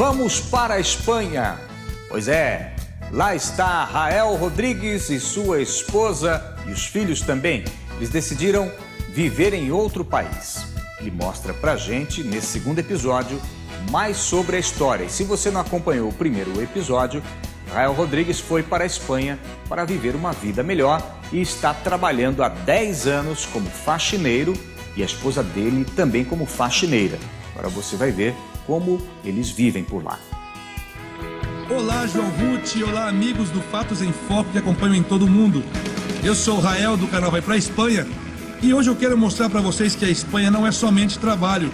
Vamos para a Espanha. Pois é, lá está Rael Rodrigues e sua esposa e os filhos também. Eles decidiram viver em outro país. Ele mostra pra gente, nesse segundo episódio, mais sobre a história. E se você não acompanhou o primeiro episódio, Rael Rodrigues foi para a Espanha para viver uma vida melhor e está trabalhando há 10 anos como faxineiro e a esposa dele também como faxineira. Agora você vai ver como eles vivem por lá. Olá, João Ruth, olá, amigos do Fatos em Foco que acompanham em todo mundo. Eu sou o Rael do canal Vai Pra Espanha e hoje eu quero mostrar para vocês que a Espanha não é somente trabalho.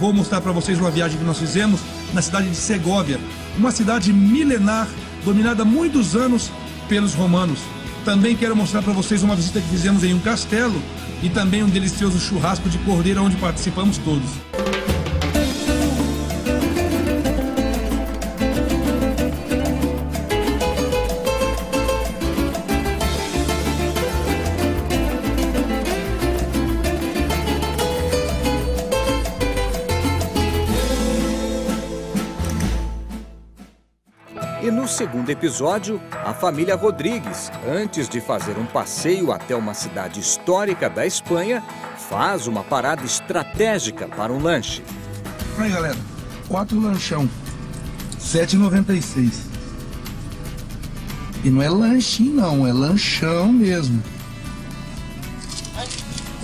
Vou mostrar para vocês uma viagem que nós fizemos na cidade de Segóvia, uma cidade milenar dominada há muitos anos pelos romanos. Também quero mostrar para vocês uma visita que fizemos em um castelo e também um delicioso churrasco de cordeiro onde participamos todos. E no segundo episódio, a família Rodrigues, antes de fazer um passeio até uma cidade histórica da Espanha, faz uma parada estratégica para um lanche. Aí galera, quatro lanchão, 7,96. E não é lanchinho não, é lanchão mesmo.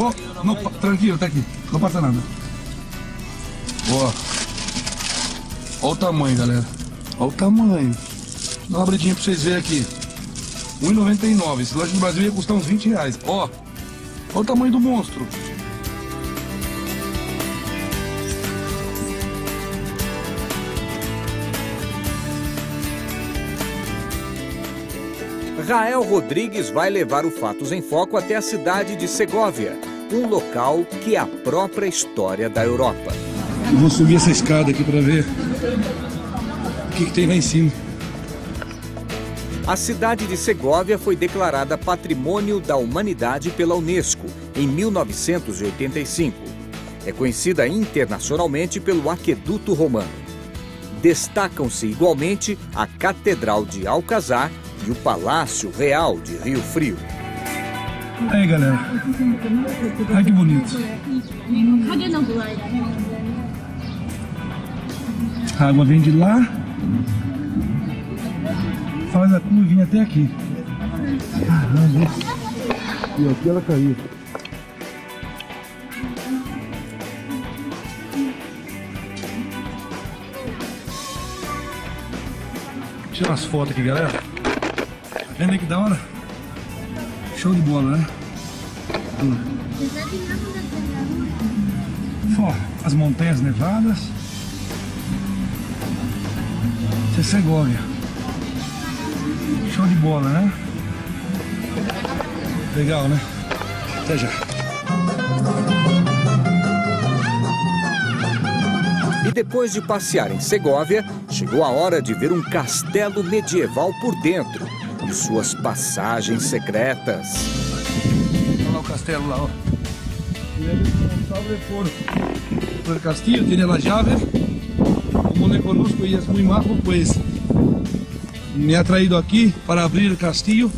Ó, não, tranquilo, tá aqui, não passa nada. Ó, ó o tamanho, galera. Ó o tamanho. Dá uma abridinha pra vocês verem aqui. 1,99. Esse lanche no Brasil ia custar uns 20 reais. Ó, ó o tamanho do monstro. Rael Rodrigues vai levar o Fatos em Foco até a cidade de Segóvia, um local que é a própria história da Europa. Eu vou subir essa escada aqui pra ver o que, que tem lá em cima. A cidade de Segóvia foi declarada Patrimônio da Humanidade pela Unesco em 1985. É conhecida internacionalmente pelo Aqueduto Romano. Destacam-se igualmente a Catedral de Alcazar e o Palácio Real de Rio Frio. Aí galera, ai que bonito. A água vem de lá faz a curva e vem até aqui. Caramba. E aqui ela caiu. Tira umas fotos aqui, galera. Tá vendo aí que da hora? Show de bola, né? Ó, as montanhas nevadas. É Segóvia. Show de bola, né? Legal, né? Até já. E depois de passear em Segóvia, chegou a hora de ver um castelo medieval por dentro e suas passagens secretas. Olha lá o castelo lá, ó. Por, por el castillo tiene la llave. Como le conozco y es muy majo, pues me ha traído aquí para abrir el castillo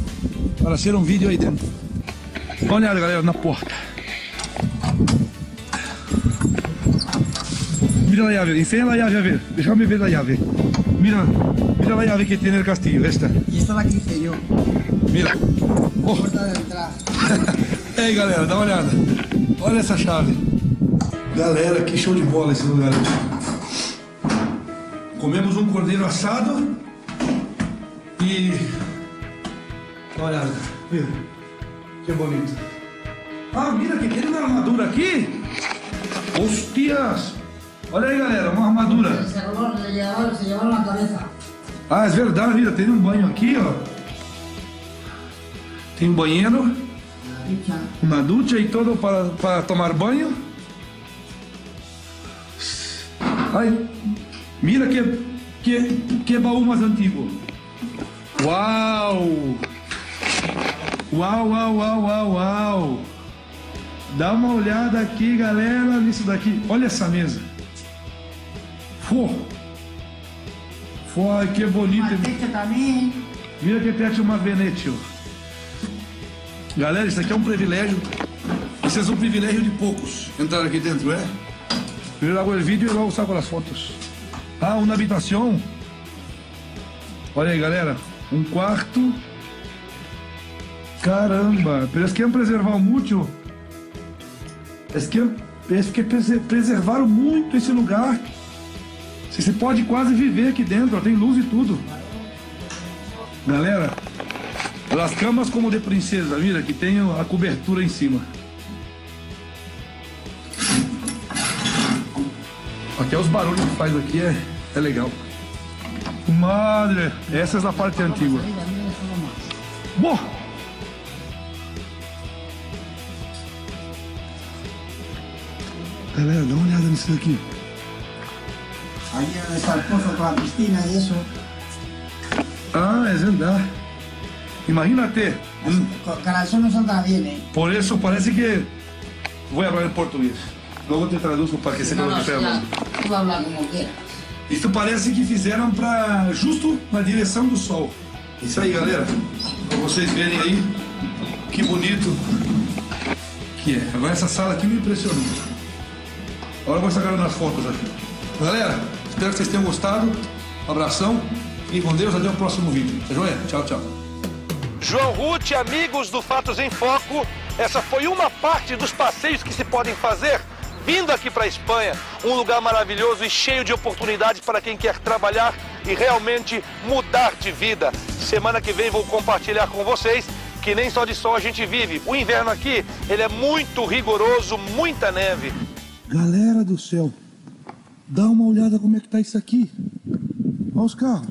para hacer um vídeo aí dentro. Dá uma olhada, galera, na porta. Mira la llave, enseña la llave a ver. Déjame ver la llave. Mira, mira la llave que tiene el castillo, esta. Y esta la que hice yo, Mira. Oh. puerta de entrada. E aí, galera, dá uma olhada. Olha essa chave. Galera, que show de bola esse lugar. Comemos um cordeiro assado e. Olhada. Mira. Que bonito. Ah, mira que tem uma armadura aqui. Hostias. Olha aí, galera, uma armadura. Ah, é verdade, mira, tem um banho aqui, ó. Tem um banheiro. Uma ducha e todo para, para tomar banho. Ai, mira que, que, que baú mais antigo. Uau! Uau, uau, uau, uau, uau! Dá uma olhada aqui, galera, nisso daqui. Olha essa mesa. Fô! Ai, que bonito. Mira que techo mais Venetio. Galera, isso aqui é um privilégio. Isso é um privilégio de poucos. Entrar aqui dentro, é? Primeiro hago o vídeo e logo saco as fotos. Ah, uma habitação. Olha aí, galera. Um quarto. Caramba, eles querem preservar. Eles, querem, eles querem prese- preservaram muito esse lugar. Você pode quase viver aqui dentro, ó, tem luz e tudo. Galera, as camas como de princesa, mira, que tem a cobertura em cima. Até os barulhos que faz aqui é, é legal. Madre, essa é a parte antiga. Arriba, mira solo más. Boa! Galera, dá uma olhada nisso daqui. Ahí es donde está el pozo con la piscina y eso. Ah, é andar. Imagina ter. um- Con Carasol no anda bien, ¿eh? Por isso parece que. Vou falar em português. Logo te traduzco para que você No, não no, esteja ya, falando. tú habla como quieras. Isso parece que fizeram para justo na direção do sol. Isso aí, galera. Para vocês verem aí que bonito que é. Agora essa sala aqui me impressionou. Agora eu vou sacar nas fotos aqui. Galera, espero que vocês tenham gostado. Um abração. Fiquem com Deus. Até o próximo vídeo. Tá joia? Tchau, tchau. João Ruth, amigos do Fatos em Foco, essa foi uma parte dos passeios que se podem fazer vindo aqui para a Espanha, um lugar maravilhoso e cheio de oportunidades para quem quer trabalhar e realmente mudar de vida. Semana que vem vou compartilhar com vocês que nem só de sol a gente vive. O inverno aqui, ele é muito rigoroso, muita neve. Galera do céu, dá uma olhada como é que tá isso aqui. Olha os carros.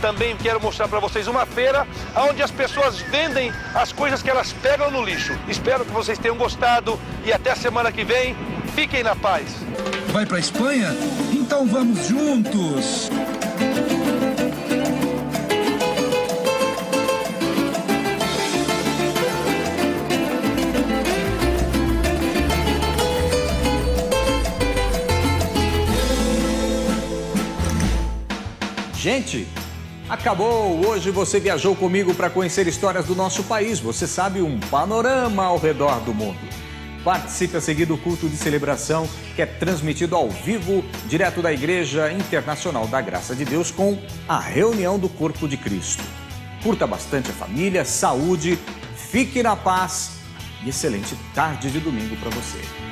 Também quero mostrar para vocês uma feira onde as pessoas vendem as coisas que elas pegam no lixo. Espero que vocês tenham gostado e até semana que vem. Fiquem na paz. Vai pra Espanha? Então vamos juntos! Gente, acabou! Hoje você viajou comigo para conhecer histórias do nosso país. Você sabe, um panorama ao redor do mundo. Participe a seguir do culto de celebração que é transmitido ao vivo, direto da Igreja Internacional da Graça de Deus, com a reunião do Corpo de Cristo. Curta bastante a família, saúde, fique na paz e excelente tarde de domingo para você.